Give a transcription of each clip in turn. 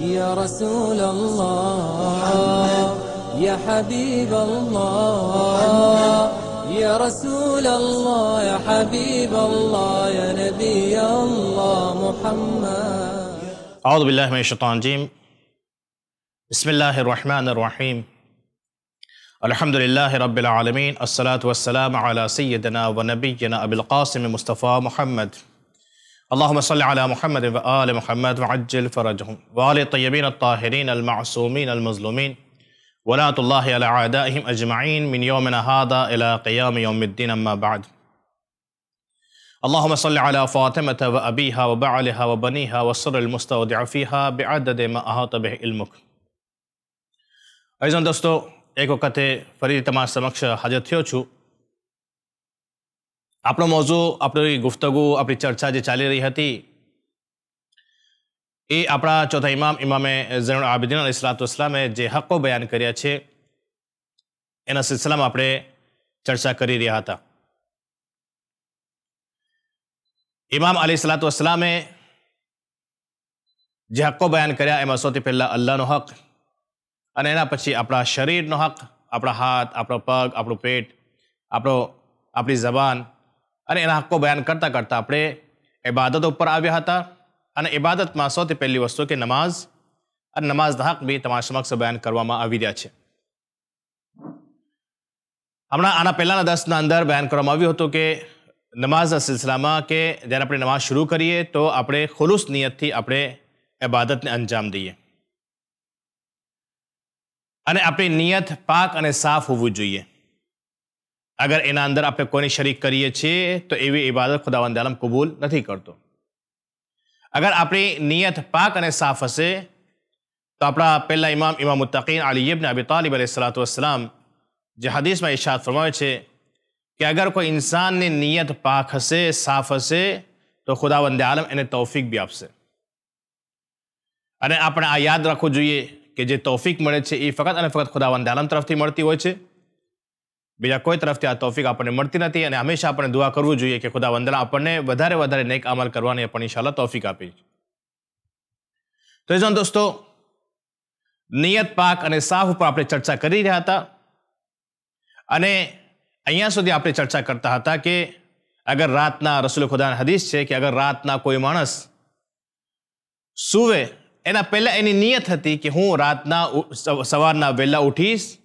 يا رسول الله يا حبيب الله يا رسول الله يا حبيب الله يا نبي الله محمد. أعوذ بالله من الشيطان الرجيم. بسم الله الرحمن الرحيم. الحمد لله رب العالمين الصلاة والسلام على سيدنا ونبينا أبي القاسم مصطفى محمد. اللهم صل على محمد وآل محمد وعجل فرجهم. وآل الطيبين الطاهرين المعصومين المظلومين. ولاة الله على أعدائهم أجمعين من يومنا هذا إلى قيام يوم الدين أما بعد. اللهم صل على فاطمة وأبيها وبعلها وبنيها والسر المستودع فيها بعدد ما أحاط به علمك. أيضا دوستو ایک وقت فریدی تمہارا سمکش حاضر تھیو چھو આપણો મોજો, આપણી ગુફ્તગુ, આપણી ચર્ચા જે ચાલી રહી હતી, એ આપણા ચોથા ઇમામ, ઇમામે ઝૈનુલ આબિદીન અલી સલાતુ વસલામે જે હક્કો બયાન કર્યા છે, એના સિલસિલામાં આપણે ચર્ચા કરી રહ્યા હતા. ઇમામ અલી સલાતુ વસલામે જે હક્કો બયાન કર્યા, એમાં સૌથી પહેલાં અલ્લાહનો હક અને એના પછી આપણા શરીરનો હક, આપણા હાથ, આપણો પગ, આપણું પેટ, આપણો, આપણી જબાન અને એના હક્કો બયાન કરતાં કરતાં આપણે ઇબાદત ઉપર આવ્યા હતા. અને ઇબાદતમાં સૌથી પહેલી વસ્તુ કે નમાઝ અને નમાઝના હક બી તમારા સમક્ષ બયાન કરવામાં આવી રહ્યા છે. હમણાં આના પહેલાંના દસના અંદર બયાન કરવામાં આવ્યું હતું કે નમાઝના સિલસિલામાં કે જ્યારે આપણે નમાઝ શરૂ કરીએ તો આપણે ખુલુસ નિયતથી આપણે ઇબાદતને અંજામ દઈએ. અને આપણી નિયત પાક અને સાફ હોવું જોઈએ. અગર એના અંદર આપણે કોઈની શરીક કરીએ છીએ, તો એવી ઇબાદત ખુદાવંદ આલમ કબૂલ નથી કરતો. અગર આપણી નિયત પાક અને સાફ હશે, તો આપણા પહેલા ઇમામ ઇમામ મુત્તકીન અલી ઇબ્ન અબી તાલિબ અલી સલાતુ વસલામ જે હદીસમાં ઇશાદ ફરમાવે છે કે અગર કોઈ ઇન્સાનની નિયત પાક હશે, સાફ હશે, તો ખુદાવંદ આલમ એને તૌફિક બી આપશે. અને આપણે આ યાદ રાખવું જોઈએ કે જે તૌફીક મળે છે, એ ફક્ત અને ફક્ત ખુદાવંદ આલમ તરફથી મળતી હોય છે. બીજા કોઈ તરફથી આ તોફિક આપણને મળતી નથી અને હંમેશા આપણે દુઆ કરવું જોઈએ કે ખુદા વંદના આપણને વધારે વધારે નેક અમલ કરવાની પણ ઇન્શાલ્લાહ તોફિક આપી તો એ દોસ્તો, નિયત પાક અને સાફ ઉપર આપણે ચર્ચા કરી રહ્યા હતા અને અહીંયા સુધી આપણે ચર્ચા કરતા હતા કે અગર રાતના રસુલ ખુદાના હદીસ છે કે અગર રાતના કોઈ માણસ સુવે, એના પહેલા એની નિયત હતી કે હું રાતના સવારના વહેલા ઉઠીશ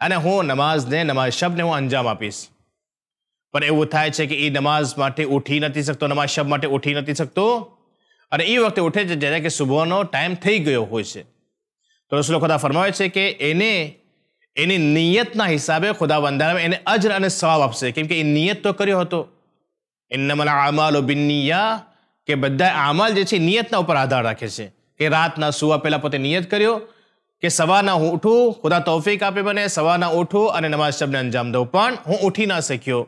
અને હું નમાઝને નમાઝ શબને હું અંજામ આપીશ. પણ એવું થાય છે કે એ નમાઝ માટે ઉઠી નથી શકતો, નમાઝ શબ માટે ઉઠી નથી શકતો. અને એ વખતે ઉઠે છે જ્યારે કે સુબહનો ટાઈમ થઈ ગયો હોય છે. તો રસુલો ખુદા ફરમાવે છે કે એને, એની નિયતના હિસાબે ખુદા વંદાવે એને અજર અને સવાબ આપશે. કેમ કે એ નિયત તો કર્યો હતો. એનમલ આમાલ બિનિયા કે બધા આમાલ જે છે નિયતના ઉપર આધાર રાખે છે. કે રાતના સુવા પહેલા પોતે નિયત કર્યો કે સવારના હું ઉઠું, ખુદા તૌફીક આપે બને સવારના ઉઠું અને નમાઝ શબને અંજામ દઉં. પણ હું ઉઠી ના શક્યો.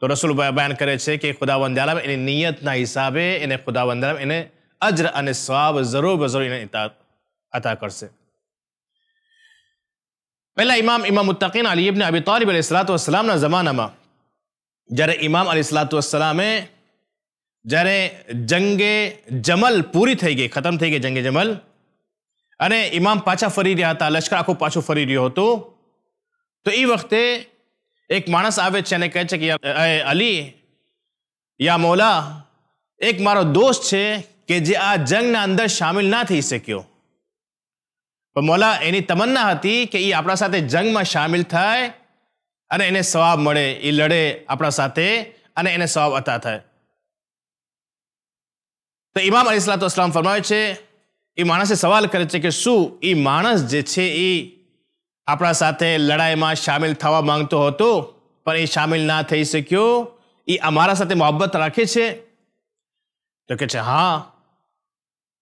તો રસુલ બયાન કરે છે કે ખુદા આલમ એની નિયતના હિસાબે એને ખુદાવંદ આલમ એને અજર અને સ્વાબ જરૂર બજરૂર એને અતા કરશે. પહેલા ઇમામ ઇમામ મુત્તકીન અલી ઇબ્ન અબી તાલિબ અલી સલાતુ જમાનામાં, જ્યારે ઇમામ અલી સલાતુ વસલામે જ્યારે જંગે જમલ પૂરી થઈ ગઈ, ખતમ થઈ ગઈ જંગે જમલ અને ઇમામ પાછા ફરી રહ્યા હતા, લશ્કર આખું પાછું ફરી રહ્યો હતો. તો એ વખતે એક માણસ આવે છે અને કહે છે કે અલી, યા મોલા, એક મારો દોસ્ત છે કે જે આ જંગના અંદર શામિલ ના થઈ શક્યો. પણ મોલા, એની તમન્ના હતી કે એ આપણા સાથે જંગમાં સામેલ થાય અને એને સવાબ મળે એ લડે આપણા સાથે અને એને સવાબ અતા થાય. તો ઇમામ અલી સલાતો ઇસ્લામ ફરમાવે છે એ માણસે સવાલ કરે છે કે શું એ માણસ જે છે એ આપણા સાથે લડાઈમાં સામેલ થવા માંગતો હતો, પણ એ સામેલ ના થઈ શક્યો? એ અમારા સાથે મોહબ્બત રાખે છે? તો કે છે, હા.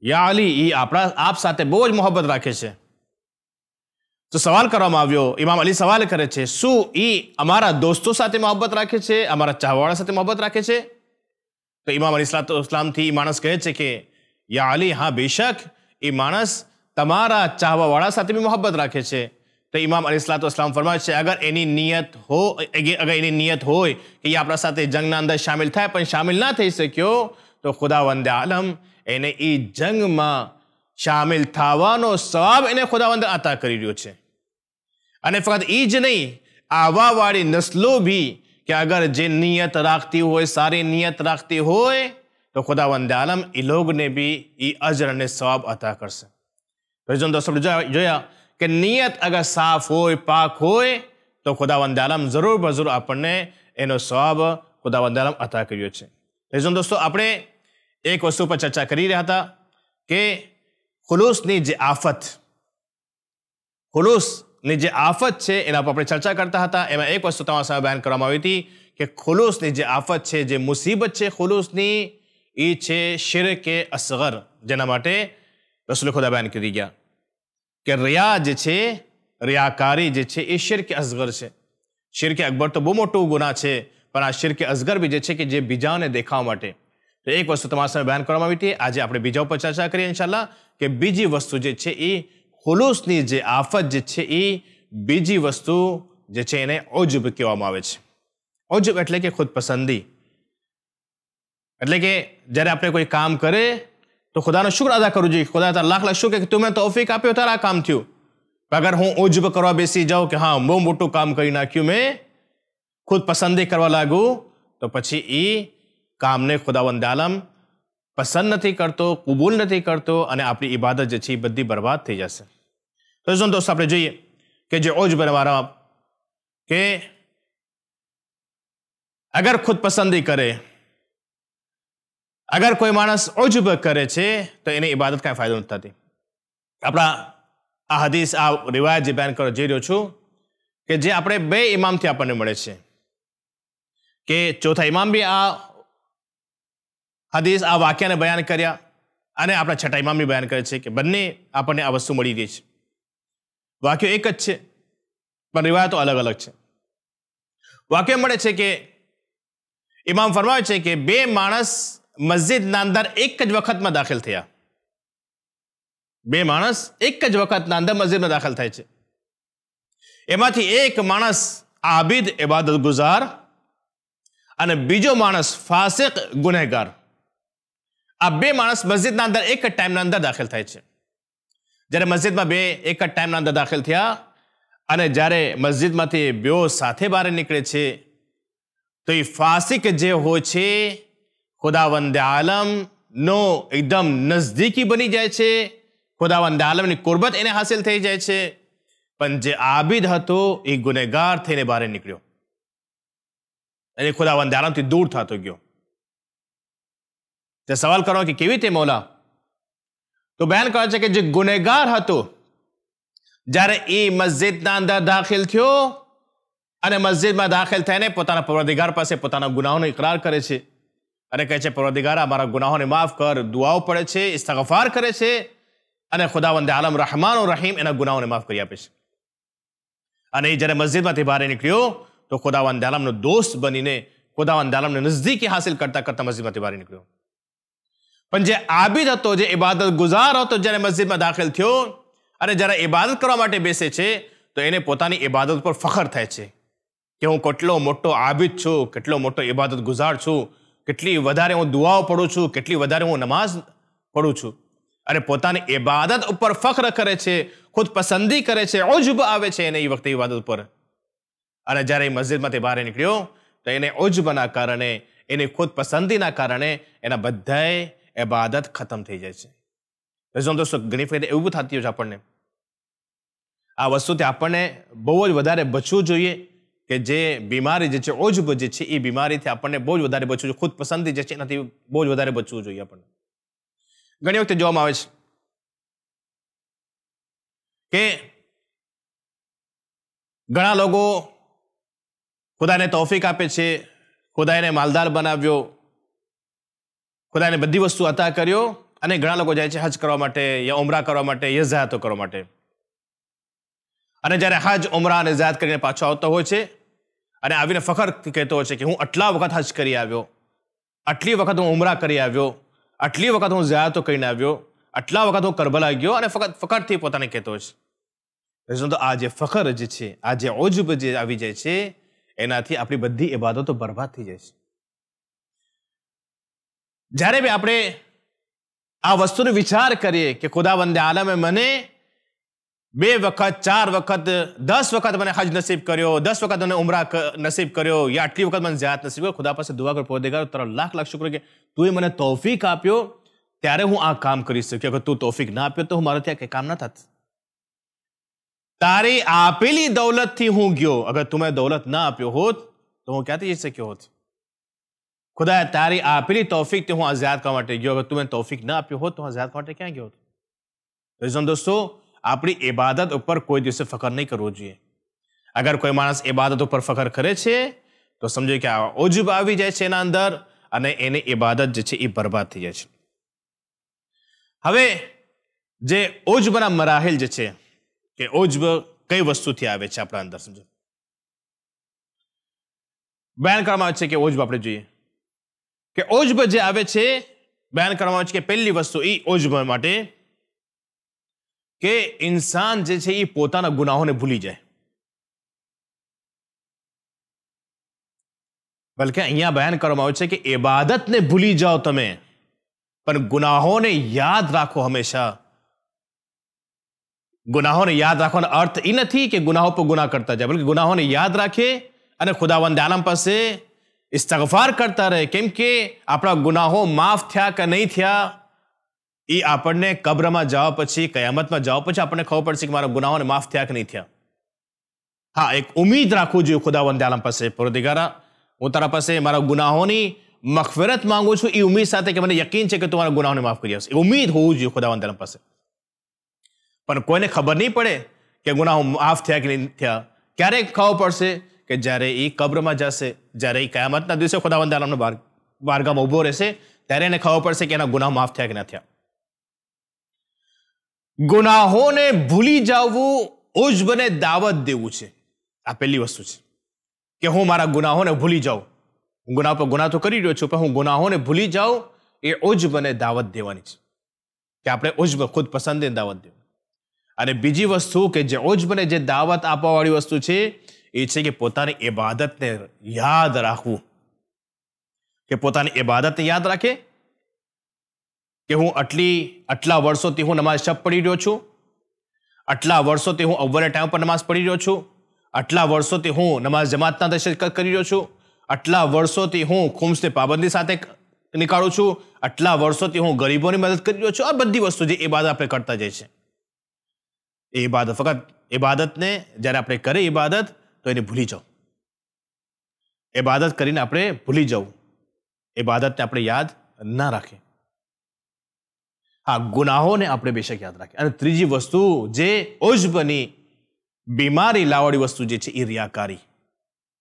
યા અલી, એ આપણા, આપ સાથે બહુ જ મોહબ્બત રાખે છે. તો સવાલ કરવામાં આવ્યો. ઇમામ અલી સવાલ કરે છે, શું એ અમારા દોસ્તો સાથે મોહબ્બત રાખે છે? અમારા ચાહવાળા સાથે મોહબ્બત રાખે છે? તો ઇમામ અલી ઇસ્લામથી એ માણસ કહે છે કે, યા અલી, હા, બેશક એ માણસ તમારા ચાહવાવાળા સાથે બી મોહબ્બત રાખે છે. તો ઇમામ અલી સલાતો ઇસ્લામ ફરમાવે છે, અગર એની નિયત હો અગર એની નિયત હોય કે એ આપણા સાથે જંગના અંદર સામેલ થાય પણ સામેલ ના થઈ શક્યો, તો ખુદા વંદે આલમ એને એ જંગમાં સામેલ થવાનો સવાબ એને ખુદાવંદ આતા કરી રહ્યો છે. અને ફક્ત એ જ નહીં, આવાવાળી નસલો બી કે અગર જે નિયત રાખતી હોય, સારી નિયત રાખતી હોય તો ખુદાવંદ આલમ એ લોગને બી એ અજર અને સવાબ અતા કરશે. તો દોસ્તો જોયા કે નિયત અગર સાફ હોય, પાક હોય, તો ખુદાવંદ આલમ જરૂર બજરૂર આપણને એનો સવાબ ખુદાવંદ આલમ અતા કર્યો છે. રેઝન દોસ્તો, આપણે એક વસ્તુ પર ચર્ચા કરી રહ્યા હતા કે ખુલુસની જે આફત, ખુલુસની જે આફત છે, એના પર આપણે ચર્ચા કરતા હતા. એમાં એક વસ્તુ તમારા સામે બેન કરવામાં આવી હતી કે ખુલુસની જે આફત છે, જે મુસીબત છે ખુલૂસની એ છે શિર કે અસગર જેના માટે રસૂલ ખુદા બયાન કરી ગયા કે રિયા જે છે રિયાકારી જે છે એ શિર કે અસગર છે શિર કે અકબર તો બહુ મોટું ગુના છે પણ આ શિર કે અસગર બી જે છે કે જે બીજાઓને દેખાવા માટે તો એક વસ્તુ તમારા સામે બયાન કરવામાં આવી હતી આજે આપણે બીજા ઉપર ચર્ચા કરીએ ઇન્શાલ્લાહ કે બીજી વસ્તુ જે છે એ ખુલૂસની જે આફત જે છે એ બીજી વસ્તુ જે છે એને ઓજબ કહેવામાં આવે છે ઓજબ એટલે કે ખુદ પસંદી એટલે કે જ્યારે આપણે કોઈ કામ કરે, તો ખુદાનો શુક્ર અદા કરવું જોઈએ. ખુદા તારા લાખ લાખ શુક્ર કે તું મેં તોફીક આપ્યો, તારા કામ થયું. અગર હું ઉજબ કરવા બેસી જાઉં કે હા, બહુ મોટું કામ કરી નાખ્યું મેં, ખુદ પસંદી કરવા લાગુ, તો પછી એ કામને ખુદાવંદ આલમ પસંદ નથી કરતો, કબૂલ નથી કરતો અને આપણી ઇબાદત જે છે એ બધી બરબાદ થઈ જશે. તો જો દોસ્તો, આપણે જોઈએ કે જે ઓજ બનવારા કે અગર ખુદ પસંદી કરે અગર કોઈ માણસ ઓજબ કરે છે, તો એને ઇબાદત કાંઈ ફાયદો નથી થતી. આપણા આ હદીસ, આ રિવાયત જે બેન કરવા જઈ રહ્યો છું, કે જે આપણે બે ઇમામથી આપણને મળે છે. કે ચોથા ઇમામ બી આ હદીસ, આ વાક્યને બયાન કર્યા, અને આપણા છઠ્ઠા ઇમામ બી બયાન કરે છે કે બંને આપણને આ વસ્તુ મળી રહી છે. વાક્યો એક જ છે, પણ રિવાયતો અલગ અલગ છે. વાક્ય મળે છે કે, ઇમામ ફરમાવે છે કે બે માણસ મસ્જિદના અંદર એક જ વખતમાં દાખલ થયા. બે માણસ એક જ વખતના અંદર મસ્જિદમાં દાખલ થાય છે. એમાંથી એક માણસ આબિદ ઇબાદત ગુજાર અને બીજો માણસ ફાસિક ગુનેગાર. આ બે માણસ મસ્જિદના અંદર એક જ ટાઈમના અંદર દાખલ થાય છે. જ્યારે મસ્જિદમાં બે એક જ ટાઈમના અંદર દાખલ થયા અને જ્યારે મસ્જિદમાંથી બેઓ સાથે બહાર નીકળે છે, તો એ ફાસિક જે હોય છે ખુદાવંદ આલમ નો એકદમ નજદીકી બની જાય છે. ખુદાવંદ આલમની કુરબત એને હાસિલ થઈ જાય છે. પણ જે આબિદ હતો એ ગુનેગાર થઈને બહાર નીકળ્યો. અને ખુદાવંદ આલમથી દૂર થતો ગયો. તે સવાલ કરો કે કેવી રીતે મોલા? તો બહેન કહે છે કે જે ગુનેગાર હતો, જ્યારે એ મસ્જિદના અંદર દાખલ થયો, અને મસ્જિદમાં દાખલ થઈને પોતાના પરવરદિગાર પાસે પોતાના ગુનાઓનો ઇકરાર કરે છે. અને કહે છે પરવદિગાર મારા ગુનાહોને માફ કર. દુઆઓ પડે છે, ઇસ્તગફાર કરે છે અને ખુદાવંદે આલમ રહમાન રહીમ એના ગુનાઓને માફ કરી આપે છે. અને એ જ્યારે મસ્જિદમાંથી બહાર નીકળ્યો, તો ખુદાવંદ આલમનો દોસ્ત બનીને, ખુદાવંદ આલમને નજદીકી હાસિલ કરતા કરતા મસ્જિદમાંથી બહાર નીકળ્યો. પણ જે આબિદ હતો, જે ઇબાદત ગુજાર હતો, જ્યારે મસ્જિદમાં દાખલ થયો, અને જ્યારે ઇબાદત કરવા માટે બેસે છે, તો એને પોતાની ઇબાદત પર ફખર થાય છે કે હું કેટલો મોટો આબિદ છું, કેટલો મોટો ઇબાદત ગુજાર છું કેટલી વધારે હું દુઆઓ પડું છું, કેટલી વધારે હું નમાઝ પડું છું. અને પોતાની ઇબાદત ઉપર ફખર કરે છે, ખુદ પસંદી કરે છે ઓજબ આવે છે એને એ વખતે ઇબાદત ઉપર. અને જ્યારે એ મસ્જિદમાંથી બહાર નીકળ્યો, તો એને ઓજબના કારણે, એની ખુદ પસંદીના કારણે એના બધાએ ઇબાદત ખતમ થઈ જાય છે. રઝમ દોસ્તો, ઘણી વખત એવું થતી હોય છે આપણને. આ વસ્તુથી આપણને બહુ જ વધારે બચવું જોઈએ કે જે બીમારી જે છે ઓજબ જે છે એ બીમારીથી આપણને બહુ જ વધારે બચવું જોઈએ. ખુદ પસંદી જે છે, એનાથી બહુ જ વધારે બચવું જોઈએ આપણને. ઘણી વખતે જોવામાં આવે છે કે ઘણા લોકો ખુદાને તોફીક આપે છે, ખુદાને માલદાર બનાવ્યો, ખુદાને બધી વસ્તુ અતા કર્યો અને ઘણા લોકો જાય છે હજ કરવા માટે યા ઉમરા કરવા માટે યા ઝાયાતો કરવા માટે. અને જ્યારે હજ, ઉમરા અને ઝાયાત કરીને પાછો આવતો હોય છે અને આવીને ફખર કહેતો છે કે હું આટલા વખત હજ કરી આવ્યો, આટલી વખત હું ઉમરા કરી આવ્યો, આટલી વખત હું ઝાયાતો કરીને આવ્યો, આટલા વખત હું કરબલા ગયો અને ફક્ત ફખરથી પોતાને કહેતો છે. તો આ જે ફખર જે છે, આ જે ઓજબ જે આવી જાય છે, એનાથી આપણી બધી ઇબાદતો બરબાદ થઈ જાય છે. જ્યારે બી આપણે આ વસ્તુનો વિચાર કરીએ કે ખુદાવંદે આલમે મને બે વખત ચાર વખત દસ વખત મને હજ નસીબ કર્યો દસ વખત મને ઉમરા ક- નસીબ કર્યો યા આટલી વખત મને જ્યાત નસીબ કર્યો ખુદા પાસે દુઆ કર પોદેગાર તારો લાખ લાખ શુક્ર કે તું મને તૌફીક આપ્યો ત્યારે હું આ કામ કરી શક્યો અગર તું તૌફીક ના આપ્યો તો હું મારે ત્યાં કંઈ કામ ના થાત તારી આપેલી દૌલતથી હું ગયો અગર તું મને દૌલત ના આપ્યો હોત તો હું ક્યાંથી જઈ શક્યો હોત ખુદાએ તારી આપેલી તૌફીકથી હું આઝાદ કરવા માટે ગયો અગર તું મને તૌફીક ના આપ્યો હોત તો હું આઝાદ કરવા માટે ક્યાં ગયો હોત રીઝન દોસ્તો આપણી ઇબાદત ઉપર કોઈ દિવસે ફખર નહીં કરવો જોઈએ. અગર કોઈ માણસ ઇબાદત ઉપર ફખર કરે છે, તો સમજો કે આ ઓજબ આવી જાય છે એના અંદર અને એની ઇબાદત જે છે એ બરબાદ થઈ જાય છે. હવે જે ઓજબના મરાહિલ જે છે, કે ઓજબ કઈ વસ્તુથી આવે છે આપણા અંદર સમજો. બયાન કરવામાં આવે છે કે ઓજબ આપણે જોઈએ. કે ઓજબ જે આવે છે, બયાન કરવામાં આવે છે કે પહેલી વસ્તુ એ ઓજબ માટે કે ઇન્સાન જે છે એ પોતાના ગુનાહોને ભૂલી જાય બલકે અહીંયા બયાન કરવામાં આવે છે કે ઇબાદતને ભૂલી જાઓ તમે પણ ગુનાહોને યાદ રાખો હંમેશા ગુનાહોને યાદ રાખવાનો અર્થ એ નથી કે ગુનાહો પર ગુનાહ કરતા જાય બલકે ગુનાહોને યાદ રાખે અને ખુદાવંદ આલમ પાસે ઇસ્તગફાર કરતા રહે કેમ કે આપણા ગુનાહો માફ થયા કે નહીં થયા એ આપણને કબ્રમાં જવા પછી, કયામતમાં જવા પછી આપણને ખબર પડશે કે મારા ગુનાહોને માફ થયા કે નહીં થયા. હા, એક ઉમીદ રાખવું જોઈએ ખુદાવંદ આલમ પાસે. પરદિગારા હું તારા પાસે મારા ગુનાહોની મગફરત માંગુ છું. એ ઉમીદ સાથે કે મને યકીન છે કે તું મારા ગુનાહોને માફ કરી આવશે એ ઉમીદ હોવું જોઈએ ખુદાવંદ આલમ પાસે. પણ કોઈને ખબર નહીં પડે કે ગુનાહો માફ થયા કે નહીં થયા. ક્યારે ખબર પડશે કે જ્યારે એ કબ્રમાં જશે, જ્યારે એ કયામતના દિવસે ખુદાવંદ આલમનો બાર, બારગામાં ઊભો રહેશે, ત્યારે એને ખબર પડશે કે એના ગુનાહ માફ થયા કે ના થયા. ગુનાહોને ભૂલી જવું ઉજબને દાવત દેવું છે. આ પહેલી વસ્તુ છે કે હું મારા ગુનાહોને ભૂલી જાઉં. હું ગુનાહ પર ગુનાહ તો કરી રહ્યો છું, પણ હું ગુનાહોને ભૂલી જાઉં એ ઉજબને દાવત દેવાની છે. કે આપણે ઉજબ ખુદ પસંદે દાવત દેવું. અને બીજી વસ્તુ કે જે ઉજબને જે દાવત આપવાવાળી વસ્તુ છે, એ છે કે પોતાની ઇબાદતને યાદ રાખવું. કે પોતાની ઇબાદતને યાદ રાખે કે હું આટલી, આટલા વર્ષોથી હું નમાઝ શબ પડી રહ્યો છું? આટલા વર્ષોથી હું અવ્વલ ટાઈમ પર નમાઝ પડી રહ્યો છું? આટલા વર્ષોથી હું નમાઝ જમાતના દર્શન કરી રહ્યો છું? આટલા વર્ષોથી હું ખુમ્સને પાબંદી સાથે નીકાળું છું? આટલા વર્ષોથી હું ગરીબોની મદદ કરી રહ્યો છું? આ બધી વસ્તુ જે ઇબાદત આપણે કરતા જાય છે એ ઇબાદત ફક્ત ઇબાદતને જ્યારે આપણે કરીએ ઇબાદત તો એને ભૂલી જાઓ. ઇબાદત કરીને આપણે ભૂલી જવું ઇબાદતને આપણે યાદ ના રાખીએ. હા ગુનાહોને આપણે બેશક યાદ રાખીએ. અને ત્રીજી વસ્તુ જે ઓજબની બીમારી લાવવાળી વસ્તુ જે છે એ રિયાકારી.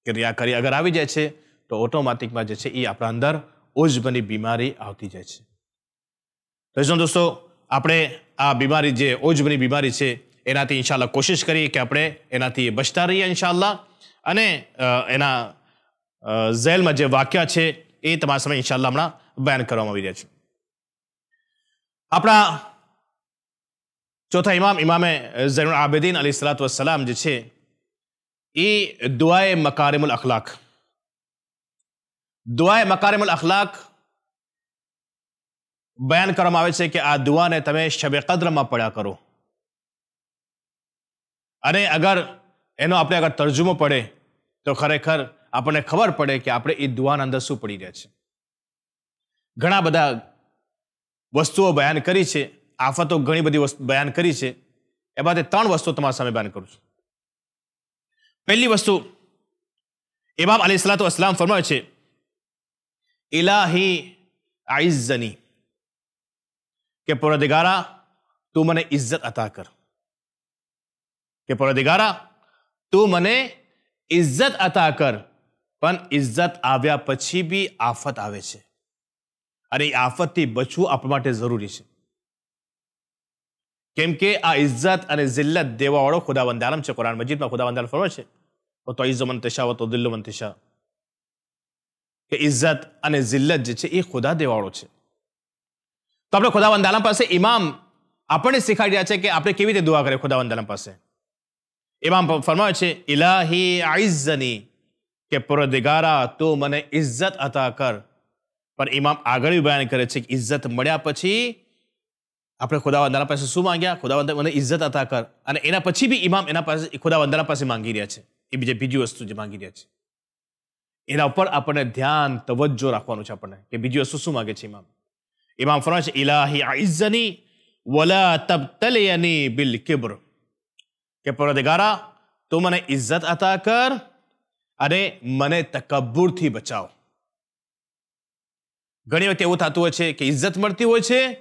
કે રિયાકારી અગર આવી જાય છે, તો ઓટોમેટિકમાં જે છે એ આપણા અંદર ઓજબની બીમારી આવતી જાય છે. તો દોસ્તો, આપણે આ બીમારી જે ઓજબની બીમારી છે, એનાથી ઇન્શાલ્લાહ કોશિશ કરીએ કે આપણે એનાથી બચતા રહીએ ઇન્શાલ્લાહ અને એના ઝેલમાં જે વાક્ય છે, એ તમારા સમય ઇન્શાલ્લાહ હમણાં બેન કરવામાં આવી રહ્યા છે. આપણા ચોથા ઇમામ, ઇમામે ઝૈનુલ આબેદીન અલી સલાત વસલામ જે છે, એ દુઆએ મકારિમુલ અખલાક. દુઆએ મકારિમુલ અખલાક બયાન કરવામાં આવે છે કે આ દુઆને તમે શબે કદ્રમાં પડ્યા કરો. અને અગર એનો આપણે અગર તર્જુમો પડે, તો ખરેખર આપણને ખબર પડે કે આપણે એ દુઆના અંદર શું પડી રહ્યા છે. ઘણા બધા વસ્તુઓ બયાન કરી છે, આફતો ઘણી બધી વસ્તુ બયાન કરી છે એમાં તે ત્રણ વસ્તુ તમારા સામે બયાન કરું છું. પહેલી વસ્તુ, ઇમામ અલી સલાતો અસલામ ફરમાવે છે, ઇલાહી આઇઝની કે પરદિગારા તું મને ઇજ્જત અતા કર. કે પરદિગારા તું મને ઇજ્જત અતા કર. પણ ઇજ્જત આવ્યા પછી બી આફત આવે છે. અને એ આફતથી બચવું આપણા માટે જરૂરી છે. કેમ કે આ ઇજ્જત અને જિલ્લત દેવાવાળો ખુદાવંદ આલમ છે. કુરાન મજીદમાં ખુદાવંદ આલમ ફરમાવે છે. ઓ તો ઇઝ્ઝો મંતશા ઓ તો દિલ્લો કે ઇજ્જત અને જિલ્લત જે છે એ ખુદા દેવાળો છે. તો આપણે ખુદાવંદ આલમ પાસે ઇમામ આપણને શીખાડી રહ્યા છે કે આપણે કેવી રીતે દુઆ કરીએ ખુદાવંદ આલમ પાસે ઇમામ ફરમાવે છે, ઇલાહી આઇઝની કે પુરદિગારા તું મને ઇજ્જત અતા કર. પણ ઇમામ આગળ બયાન કરે છે કે ઇજ્જત મળ્યા પછી આપણે ખુદાવંદાના પાસે શું માંગ્યા? ખુદાવંદ મને ઇજ્જત અતા કર. અને એના પછી બી ઇમામ એના પાસે, ખુદાવંદાના પાસે માંગી રહ્યા છે. એ બીજી બીજી વસ્તુ જે માંગી રહ્યા છે. એના ઉપર આપણને ધ્યાન, તવજ્જો રાખવાનું છે આપણને. કે બીજી વસ્તુ શું માંગે છે ઇમામ ઇમામ ફરમાય છે, ઇલાહી આઇઝની વલા તબતલિયની બિલ કિબ્ર. કે પરદગારા તું મને ઇજ્જત અતા કર અને મને તકબ્બુરથી બચાવ. ઘણી વખત એવું થતું હોય છે કે ઇજ્જત મળતી હોય છે,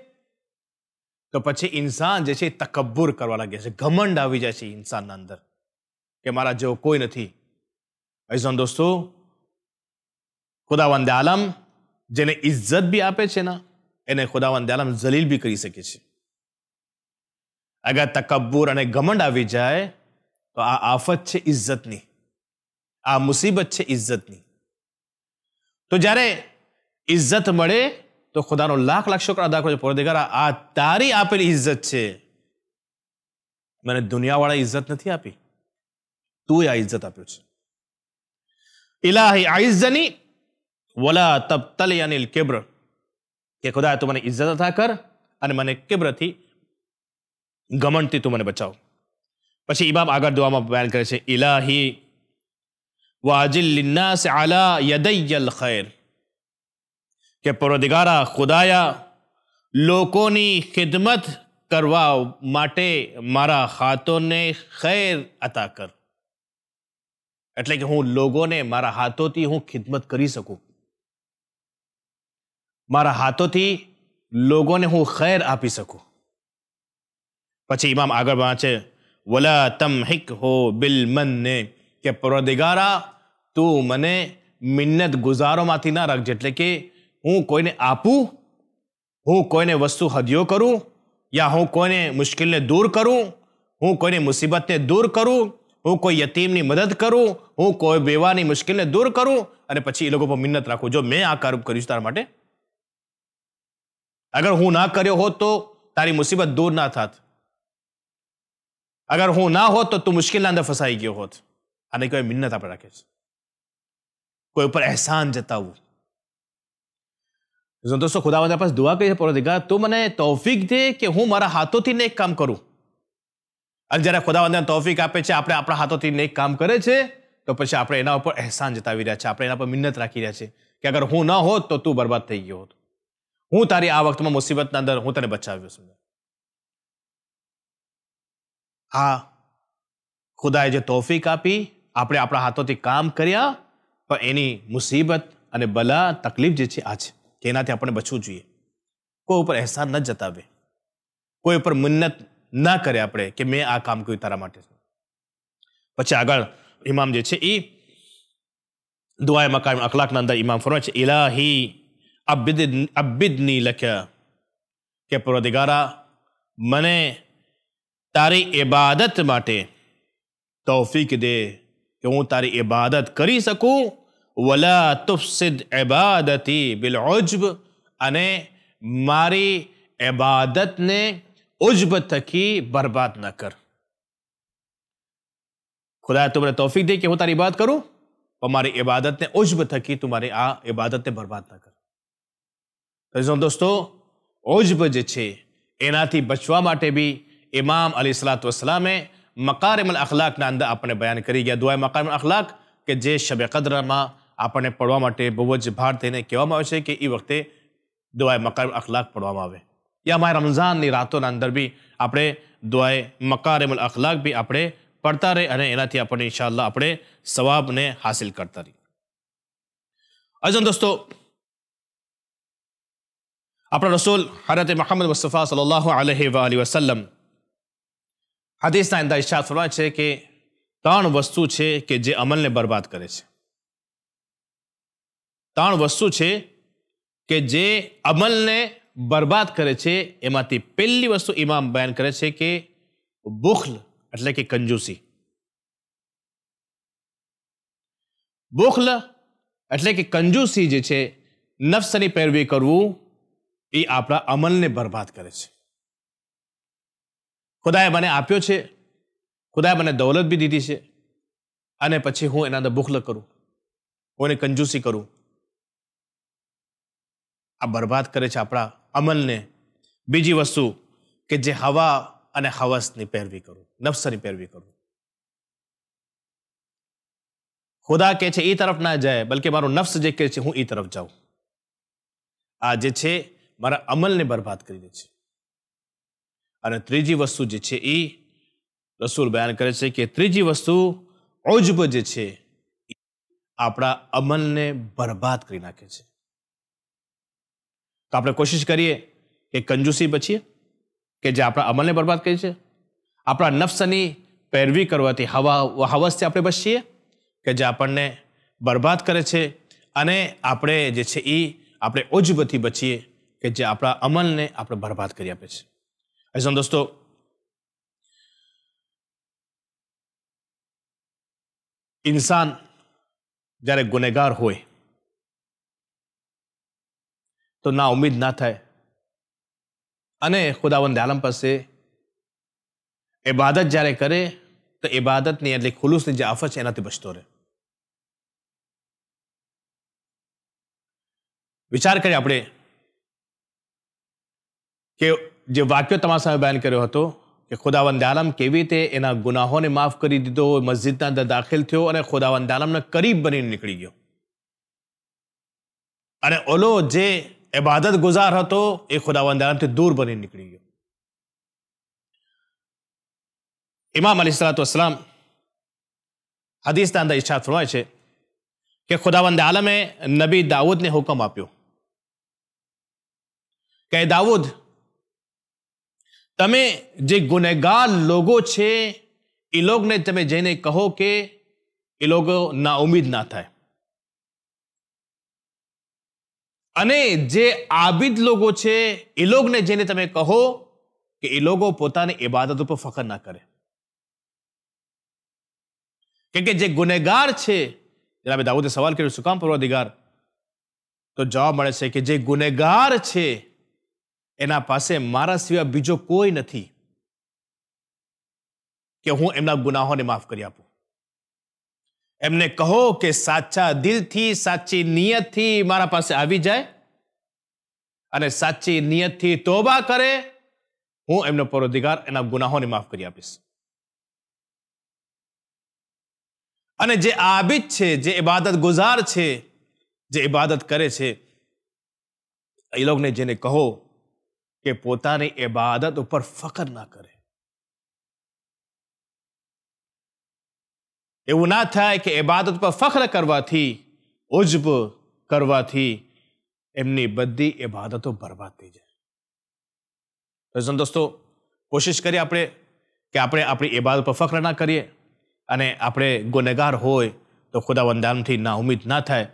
તો પછી ઇન્સાન જે છે એ તકબ્બુર કરવા લાગે છે. ઘમંડ આવી જાય છે ઇન્સાનના અંદર કે મારા જેવો કોઈ નથી. અઝન દોસ્તો ખુદાવંદ આલમ, જેને ઇજ્જત બી આપે છે ને, એને ખુદાવંદ આલમ જલીલ બી કરી શકે છે. અગર તકબ્બુર અને ઘમંડ આવી જાય, તો આ આફત છે ઇજ્જતની. આ મુસીબત છે ઇજ્જતની. તો જ્યારે ઇજ્જત મળે તો ખુદાનો લાખ લાખ શુક્ર અદા કરજો. પોરદેગારા આ તારી આપેલી ઇજ્જત છે. મને દુનિયાવાળા ઇજ્જત નથી આપી. તું આ ઇજ્જત આપ્યો છે. ઇલાહી આઇઝની વલા તબ તલી અનિલ કેબ્ર. કે ખુદા, તું મને ઇજ્જત અતા કર અને મને કેબ્રથી ગમનથી તું મને બચાવ. પછી ઇમામ આગળ દુઆમાં બયાન કરે છે, ઇલાહી વાજિલ લિન્નાસ આલા યદૈયલ ખૈર. કે પરોદિગારા ખુદાયા, લોકોની ખિદમત કરવા માટે મારા હાથોને ખૈર અતા કર. એટલે કે હું લોકોને મારા હાથોથી હું ખિદમત કરી શકું. મારા હાથોથી લોકોને હું ખૈર આપી શકું. પછી ઇમામ આગળ વાંચે, વલા તમ હિક હો બિલ મનને? કે પરદિગારા તું મને મિન્નત ગુજારોમાંથી ના રાખજે એટલે કે હું કોઈને આપું? હું કોઈને વસ્તુ હદિયો કરું? યા હું કોઈને મુશ્કેલને દૂર કરું? હું કોઈની મુસીબતને દૂર કરું? હું કોઈ યતીમની મદદ કરું? હું કોઈ બેવાની મુશ્કેલને દૂર કરું? અને પછી એ લોકો પર મિન્નત રાખું. જો મેં આ કાર્ય કર્યું છે તારા માટે, અગર હું ના કર્યો હોત તો તારી મુસીબત દૂર ના થાત. અગર હું ના હોત તો તું મુશ્કેલના અંદર ફસાઈ ગયો હોત. અને કોઈ મિન્નત આપણે રાખે છે કોઈ ઉપર અહેસાન જતાવવું. દોસ્તો ખુદાવંદ પાસે દુઆ કરી છે પરદિગાર તું મને તૌફિક દે કે હું મારા હાથોથી ને એક કામ કરું? અને જ્યારે ખુદાવંદને તૌફિક આપે છે, આપણે આપણા હાથોથી ને એક કામ કરે છે, તો પછી આપણે એના ઉપર અહેસાન જતાવી રહ્યા છે, આપણે એના પર મિન્નત રાખી રહ્યા છે કે અગર હું ન હોત તો તું બરબાદ થઈ ગયો હોત. હું તારી આ વખતમાં મુસીબતના અંદર હું તને બચાવ્યો છું હા, ખુદાએ જે તોફીક આપી, આપણે આપણા હાથોથી કામ કર્યા, પણ એની મુસીબત અને બલા, તકલીફ જે છે, આ છે. કે એનાથી આપણે બચવું જોઈએ કોઈ ઉપર અહેસાન ન જતાવે કોઈ ઉપર મિન્નત ના કરે આપણે કે મેં આ કામ કર્યું તારા માટે પછી આગળ ઇમામ જે છે એ દુઆએ મકામ અખલાકના અંદર ઇમામ ફરમાય છે ઇલાહી અબિદ અબિદની લખ્યા કે પરદિગારા મને તારી ઇબાદત માટે તૌફીક દે કે હું તારી ઇબાદત કરી શકું વલા તુફસિદ ઇબાદતી બિલ ઉજબ અને મારી ઇબાદતને ઉજબ થકી બરબાદ ન કર ખુદાએ તું મને તૌફીક દે કે હું તારી ઇબાદત કરું પણ મારી ઇબાદતને ઉજબ થકી તું મારી આ ઇબાદતને બરબાદ ન કર તો દોસ્તો ઉજબ જે છે એનાથી બચવા માટે બી ઇમામ અલી સલાત વસલામે મકારિમ અખલાકના અંદર આપણે બયાન કરી ગયા દુઆ મકારિમ અખલાક કે જે શબ કદરમાં આપણને પડવા માટે બહુ જ ભાર થઈને કહેવામાં આવે છે કે એ વખતે દુઆએ મકારિમ અખલાક પડવામાં આવે. યા મારા રમઝાનની રાતોના અંદર બી આપણે દુઆએ મકારિમ અખલાક બી આપણે પડતા રહે અને એનાથી આપણને ઇન્શાલ્લાહ આપણે સવાબને હાસિલ કરતા રહીએ. અજન દોસ્તો, આપણા રસૂલ હરત મહમદ મુસ્તફા સલ્લાહ અલહી અલી વસલ્લમ હદીસના અંદર ઇશાદ ફરમાય છે કે ત્રણ વસ્તુ છે કે જે અમલને બરબાદ કરે છે. ત્રણ વસ્તુ છે કે જે અમલને બરબાદ કરે છે. એમાંથી પહેલી વસ્તુ ઇમામ બયાન કરે છે કે બુખલ, એટલે કે કંજૂસી. બુખલ એટલે કે કંજૂસી જે છે, નફસની પેરવી કરવું એ આપણા અમલને બરબાદ કરે છે. ખુદાએ મને આપ્યો છે. ખુદાએ મને દૌલત બી દીધી છે. અને પછી હું એના અંદર બુખલ કરું. હું એને કંજૂસી કરું. આ બરબાદ કરે છે આપણા અમલને. બીજી વસ્તુ કે જે હવા અને હવસની પેરવી કરું, નફસની પેરવી કરું. ખુદા કે છે એ તરફ ના જાય, બલકે મારું નફ્સ જે કહે છે, હું એ તરફ જાઉં. આ જે છે, મારા અમલને બરબાદ કરી દે છે. અને ત્રીજી વસ્તુ જે છે એ રસૂલ બયાન કરે છે કે ત્રીજી વસ્તુ ઓજબ જે છે આપણા અમલને બરબાદ કરી નાખે છે. તો આપણે કોશિશ કરીએ કે કંજૂસી બચીએ, કે જે આપણા અમલને બરબાદ કરી છે. આપણા નફ્સની પેરવી કરવાથી હવા, હવસથી આપણે બચીએ, કે જે આપણને બરબાદ કરે છે. અને આપણે જે છે એ આપણે ઉજબથી બચીએ, કે જે આપણા અમલને આપણે બરબાદ કરી આપે છે. અજન દોસ્તો, ઇન્સાન જ્યારે ગુનેગાર હોય તો ના ઉમેદ ના થાય. અને ખુદાવંદ આલમ પાસે ઇબાદત જ્યારે કરે, તો ઇબાદતની એટલે ખુલુસની જે આફત છે એનાથી બચતો રહે. વિચાર કરીએ આપણે કે જે વાક્યો તમારા સામે બયાન કર્યો હતો કે ખુદાવંદ આલમ કેવી રીતે એના ગુનાહોને માફ કરી દીધો મસ્જિદના અંદર દાખલ થયો અને ખુદાવંદ આલમના કરીબ બનીને નીકળી ગયો. અને ઓલો જે ઇબાદત ગુજાર હતો એ ખુદાવંદ આલમથી દૂર બની નીકળી ગયો ઇમામ અલી સલાત વસલામ હદીસના અંદર ઈચ્છા ફરમાય છે કે ખુદાવંદ આલમે નબી દાઉદને હુકમ આપ્યો કે દાઉદ તમે જે ગુનેગાર લોકો છે એ લોકોને તમે જઈને કહો કે એ લોકો ના ઉમીદ ના થાય અને જે આબિદ લોકો છે, એ લોકોને જેને તમે કહો કે એ લોકો પોતાની ઇબાદત ઉપર ફખર ના કરે. કેમ કે જે ગુનેગાર છે, જનાબે દાઉદે સવાલ કર્યો, શું કામ પૂર્વાધિકાર તો જવાબ મળે છે કે જે ગુનેગાર છે, એના પાસે મારા સિવાય બીજો કોઈ નથી. કે હું એમના ગુનાહોને માફ કરી આપું. એમને કહો કે સાચા દિલથી, સાચી નિયતથી મારા પાસે આવી જાય અને સાચી નિયતથી તોબા કરે, હું એમનો પરોધિકાર, એના ગુનાહોને માફ કરી આપીશ. અને જે આબિદ છે, જે ઇબાદત ગુજાર છે, જે ઇબાદત કરે છે, એ લોકોને જેને કહો કે પોતાની ઇબાદત ઉપર ફકર ના કરે. એવું ના થાય કે ઇબાદત પર ફખર કરવાથી, ઉજબ કરવાથી એમની બધી ઇબાદતો બરબાદ થઈ જાય. દોસ્તો, કોશિશ કરીએ આપણે કે આપણે આપણી ઇબાદત પર ફખર ના કરીએ અને આપણે ગુનેગાર હોય તો ખુદા વંદાનથી ના થાય.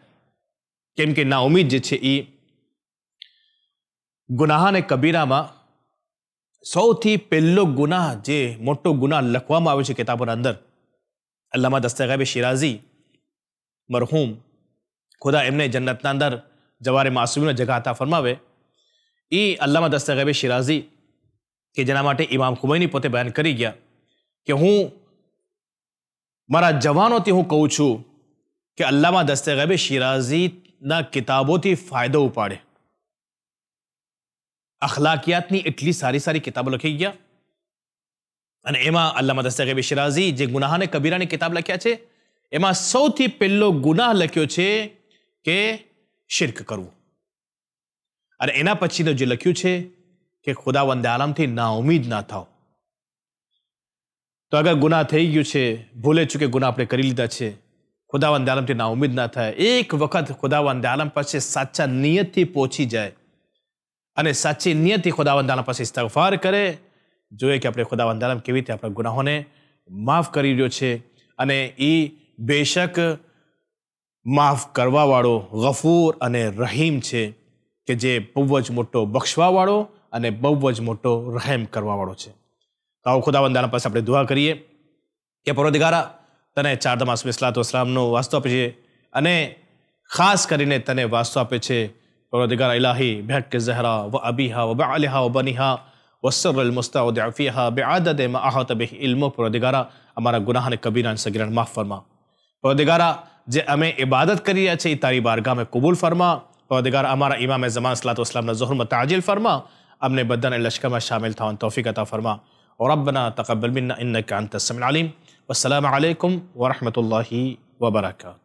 કેમ કે ના ઉમીદ જે છે એ ગુનાહ અને કબીરામાં સૌથી પહેલો ગુનાહ જે મોટો ગુનાહ લખવામાં આવે છે કિતાબોના અંદર અલ્લામા દસ્તગાબે શિરાઝી મરહૂમ ખુદા એમને જન્નતના અંદર જવારે માસુમીનો જગા હતા ફરમાવે એ અલ્લામા દસ્તગાબે શિરાઝી કે જેના માટે ઇમામ ખુમૈની પોતે બયાન કરી ગયા કે હું મારા જવાનોથી હું કહું છું કે અલ્લામા દસ્તગાબે શિરાઝીના કિતાબોથી ફાયદો ઉપાડે અખલાકિયાતની એટલી સારી સારી કિતાબો લખી ગયા અને એમાં અલ્લામા દસ્તગીબ શિરાઝી જે ગુનાહાને કબીરાની કિતાબ લખ્યા છે, એમાં સૌથી પહેલો ગુનાહ લખ્યો છે કે શિર્ક કરવું. અને એના પછીનું જે લખ્યું છે કે ખુદા વંદે આલમથી ના ઉમીદ ના થાવ તો અગર ગુનાહ થઈ ગયું છે, ભૂલે ચૂકે ગુનાહ આપણે કરી લીધા છે, ખુદા વંદે આલમથી ના ઉમીદ ના થાય, એક વખત ખુદા વંદે આલમ પાસે સાચા નિયતથી પહોંચી જાય અને સાચી નિયતથી ખુદાવંદ આલમ પાસે ઇસ્તગફાર કરે જોઈએ કે આપણે ખુદા વંદારામ કેવી રીતે આપણા ગુનાહોને માફ કરી રહ્યો છે અને એ બેશક માફ કરવાવાળો ગફૂર અને રહીમ છે કે જે બહુ જ મોટો બક્ષવાવાળો અને બહુ જ મોટો રહેમ કરવાવાળો છે. તો આવો ખુદાવંદાના પાસે આપણે દુઆ કરીએ. કે પરોદગારા તને ચાર માસુમ ઇસ્લાત ઇસ્લામનો વાસ્તો આપે છે અને ખાસ કરીને તને વાસ્તો આપે છે પરોદગારા ઇલાહી, ભેટ કે ઝહરા, વ અબીહા, વ બાલિહા વ બનીહા سر المستعودع فیہا بعدد ما احاط به علم پروردگارا અમારા ગુનાહને કબીરા અને સગીરાને માફ ફરમા પરોદિગારા જે અમે ઇબાદત કરી રહ્યા છે એ તારી બારગામે કબૂલ ફરમા પરોદિગાર અમારા ઇમામે જમાન સલાત વસલામના ઝોહરમાં તાજીલ ફરમા અમને બધાને લશ્કરમાં શામિલ થવાની તોફીક અતા ફરમા રબ્બના તકબ્બલ મિન્ના ઇન્નકા અંતસ સમીઉલ અલીમ વસ્સલામુ અલૈકુમ વરહમતુલ્લાહી વબરકાતુહુ